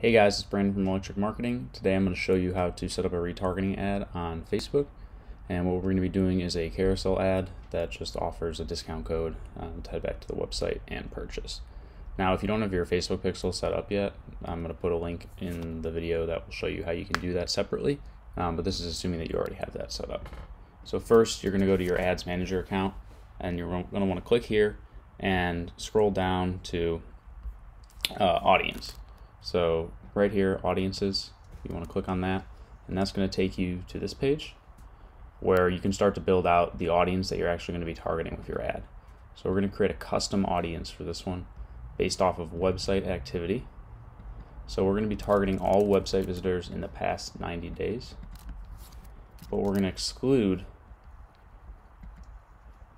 Hey guys, it's Brandon from Electriq Marketing. Today I'm going to show you how to set up a retargeting ad on Facebook. And what we're going to be doing is a carousel ad that just offers a discount code um, to head back to the website and purchase. Now, if you don't have your Facebook pixel set up yet, I'm going to put a link in the video that will show you how you can do that separately. Um, but this is assuming that you already have that set up. So first, you're going to go to your Ads Manager account, and you're going to want to click here and scroll down to uh, Audience. So right here, audiences, you want to click on that, and that's going to take you to this page where you can start to build out the audience that you're actually going to be targeting with your ad. So we're going to create a custom audience for this one based off of website activity. So we're going to be targeting all website visitors in the past 90 days, but we're going to exclude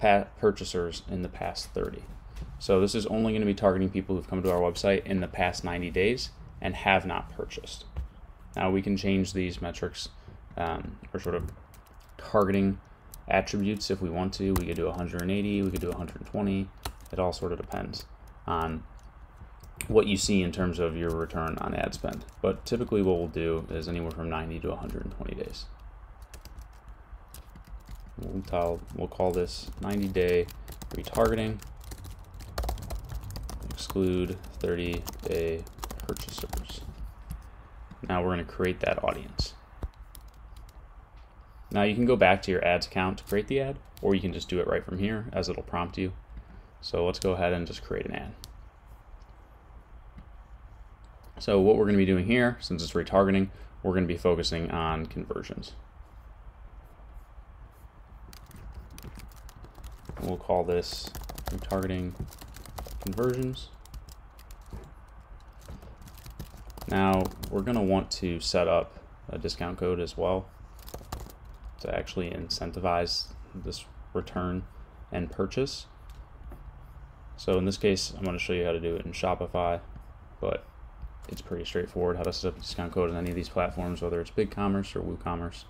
purchasers in the past 30. So this is only going to be targeting people who've come to our website in the past 90 days and have not purchased. Now we can change these metrics um, or sort of targeting attributes if we want to. We could do 180, we could do 120. It all sort of depends on what you see in terms of your return on ad spend. But typically what we'll do is anywhere from 90 to 120 days. We'll, tell, we'll call this 90 day retargeting exclude 30 day purchasers. Now we're going to create that audience. Now you can go back to your ads account to create the ad, or you can just do it right from here as it'll prompt you. So let's go ahead and just create an ad. So what we're going to be doing here, since it's retargeting, we're going to be focusing on conversions. We'll call this retargeting conversions. Now we're going to want to set up a discount code as well to actually incentivize this return and purchase. So in this case, I'm going to show you how to do it in Shopify, but it's pretty straightforward how to set up a discount code in any of these platforms, whether it's BigCommerce or WooCommerce.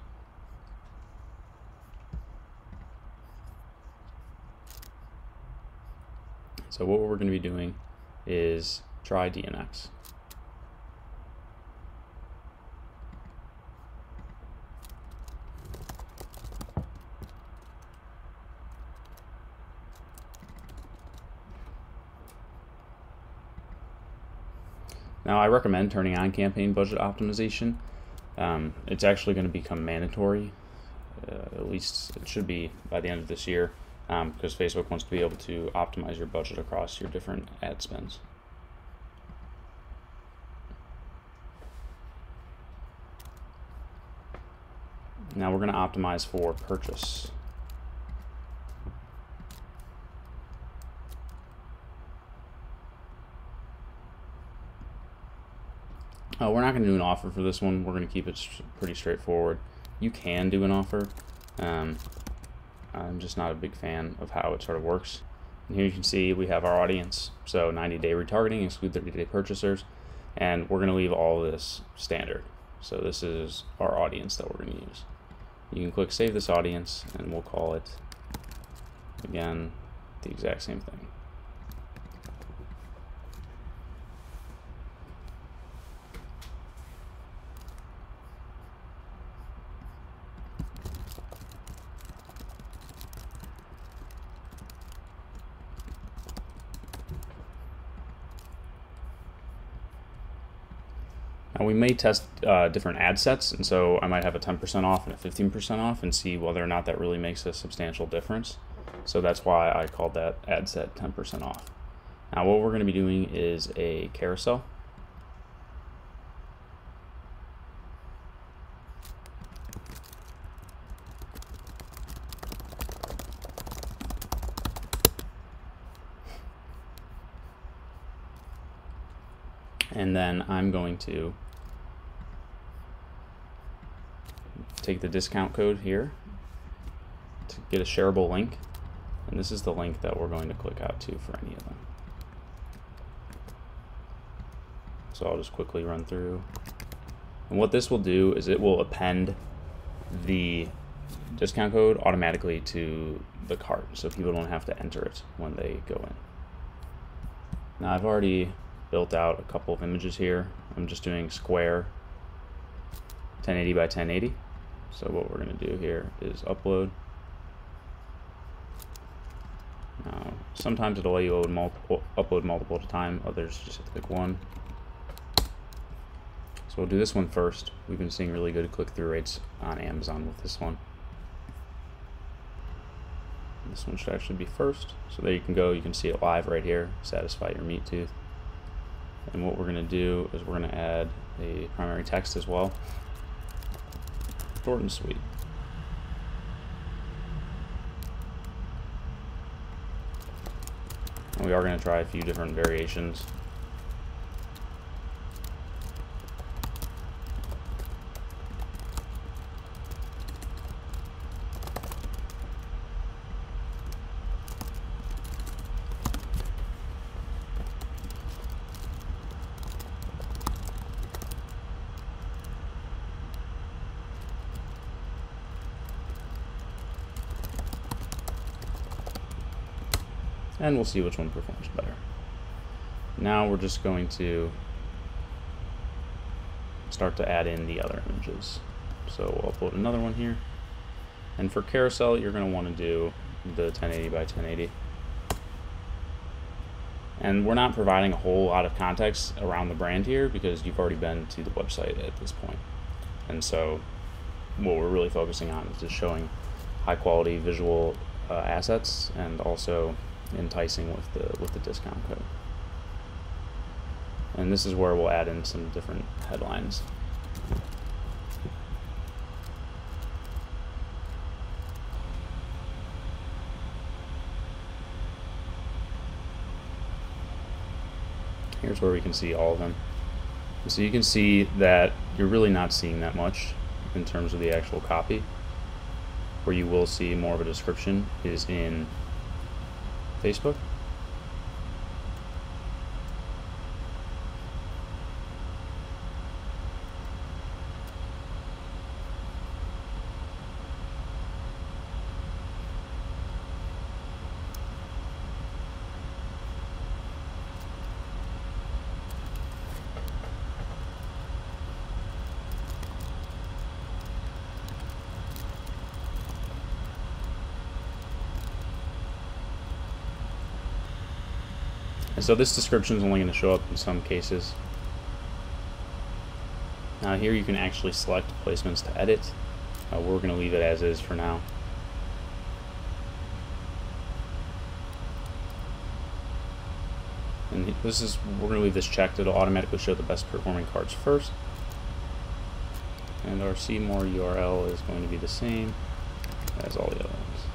So what we're going to be doing is try DNX. Now I recommend turning on campaign budget optimization. Um, it's actually going to become mandatory, uh, at least it should be by the end of this year, um, because Facebook wants to be able to optimize your budget across your different ad spends. Now we're going to optimize for purchase. Uh, we're not going to do an offer for this one. We're going to keep it pretty straightforward. You can do an offer. Um, I'm just not a big fan of how it sort of works. And here you can see we have our audience. So 90 day retargeting, exclude 30 day purchasers. And we're going to leave all this standard. So this is our audience that we're going to use. You can click save this audience and we'll call it, again, the exact same thing. We may test uh, different ad sets, and so I might have a 10% off and a 15% off and see whether or not that really makes a substantial difference. So that's why I called that ad set 10% off. Now what we're going to be doing is a carousel. and then I'm going to take the discount code here to get a shareable link. And this is the link that we're going to click out to for any of them. So I'll just quickly run through. And what this will do is it will append the discount code automatically to the cart so people don't have to enter it when they go in. Now I've already built out a couple of images here. I'm just doing square 1080 by 1080. So what we're going to do here is upload. Now, sometimes it'll let you upload multiple, upload multiple at a time, others just have to click one. So we'll do this one first. We've been seeing really good click-through rates on Amazon with this one. This one should actually be first. So there you can go, you can see it live right here, satisfy your meat tooth. And what we're gonna do is we're gonna add a primary text as well. Short Suite. We are gonna try a few different variations. And we'll see which one performs better. Now we're just going to start to add in the other images. So we'll upload another one here. And for carousel, you're going to want to do the 1080 by 1080. And we're not providing a whole lot of context around the brand here because you've already been to the website at this point. And so what we're really focusing on is just showing high quality visual uh, assets and also enticing with the with the discount code. And this is where we'll add in some different headlines. Here's where we can see all of them. So you can see that you're really not seeing that much in terms of the actual copy. Where you will see more of a description is in Facebook. And so this description is only going to show up in some cases. Now here you can actually select placements to edit. Uh, we're going to leave it as is for now. And this is, we're going to leave this checked. It'll automatically show the best performing cards first. And our See More URL is going to be the same as all the other ones.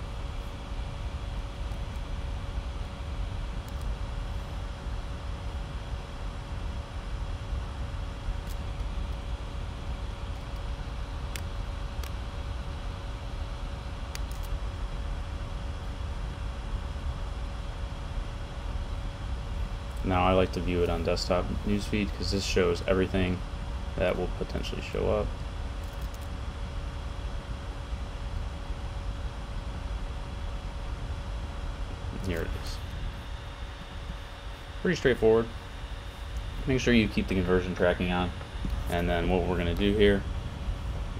Now I like to view it on desktop newsfeed because this shows everything that will potentially show up. here it is. Pretty straightforward. Make sure you keep the conversion tracking on. And then what we're going to do here,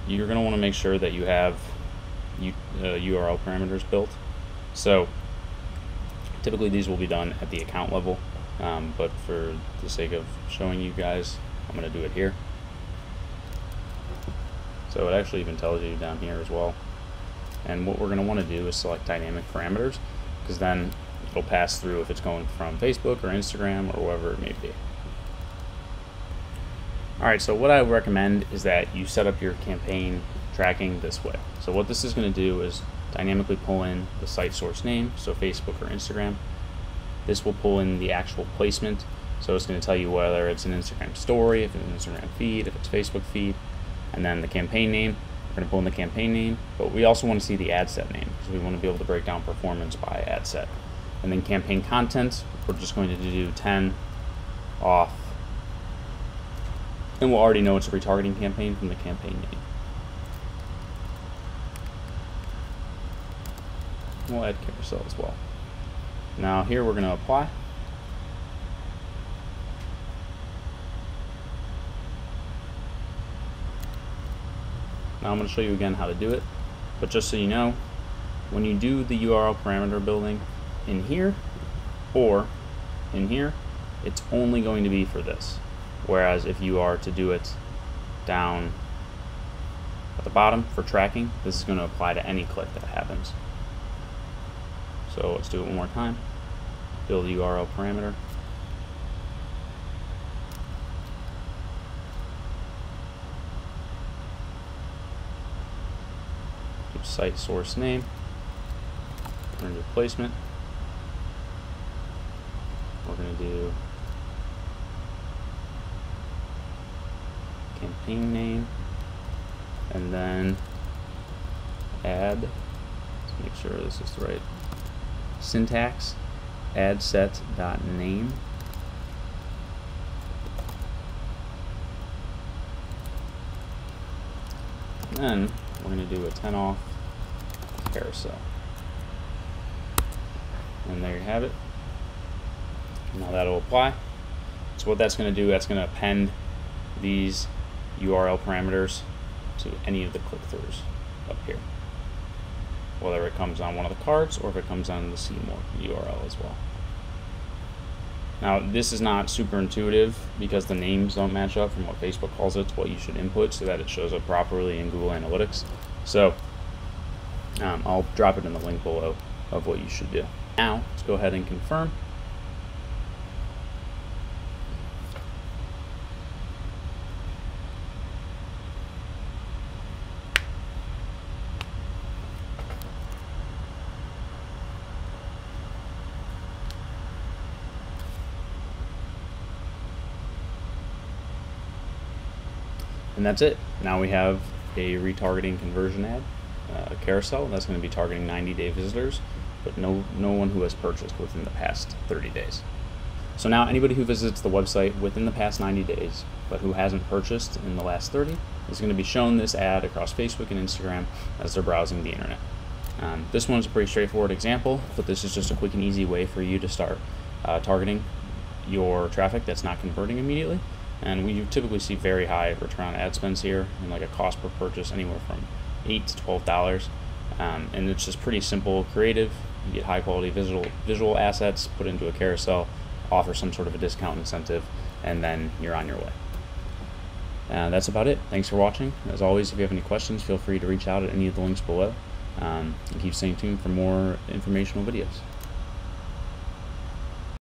you're going to want to make sure that you have U, uh, URL parameters built. So typically these will be done at the account level um, but for the sake of showing you guys I'm going to do it here. So it actually even tells you down here as well. And what we're going to want to do is select dynamic parameters because then it'll pass through if it's going from Facebook or Instagram or wherever it may be. Alright so what I recommend is that you set up your campaign tracking this way. So what this is going to do is dynamically pull in the site source name so Facebook or Instagram this will pull in the actual placement. So it's going to tell you whether it's an Instagram story, if it's an Instagram feed, if it's Facebook feed, and then the campaign name. We're going to pull in the campaign name, but we also want to see the ad set name because we want to be able to break down performance by ad set. And then campaign content, we're just going to do 10 off. And we'll already know it's a retargeting campaign from the campaign name. We'll add carousel as well. Now here we're going to apply. Now I'm going to show you again how to do it. But just so you know, when you do the URL parameter building in here or in here, it's only going to be for this. Whereas if you are to do it down at the bottom for tracking, this is going to apply to any click that happens. So let's do it one more time. Build the URL parameter. Give site source name, Turn to placement. We're going to do campaign name, and then add, make sure this is the right syntax, ad set dot name. then we're going to do a 10 off carousel. And there you have it. Now that'll apply. So what that's going to do, that's going to append these URL parameters to any of the click-throughs up here. Whether it comes on one of the cards or if it comes on the See More URL as well. Now this is not super intuitive because the names don't match up from what Facebook calls it to what you should input so that it shows up properly in Google Analytics. So um, I'll drop it in the link below of what you should do. Now let's go ahead and confirm. And that's it. Now we have a retargeting conversion ad, uh, carousel. That's going to be targeting 90 day visitors, but no, no one who has purchased within the past 30 days. So now anybody who visits the website within the past 90 days, but who hasn't purchased in the last 30, is going to be shown this ad across Facebook and Instagram as they're browsing the internet. Um, this one's a pretty straightforward example, but this is just a quick and easy way for you to start uh, targeting your traffic that's not converting immediately and we typically see very high return on ad spends here and like a cost per purchase anywhere from 8 to 12 dollars. Um, and it's just pretty simple creative. You get high quality visual visual assets put into a carousel offer some sort of a discount incentive and then you're on your way. And that's about it. Thanks for watching. As always if you have any questions feel free to reach out at any of the links below. Um, and keep staying tuned for more informational videos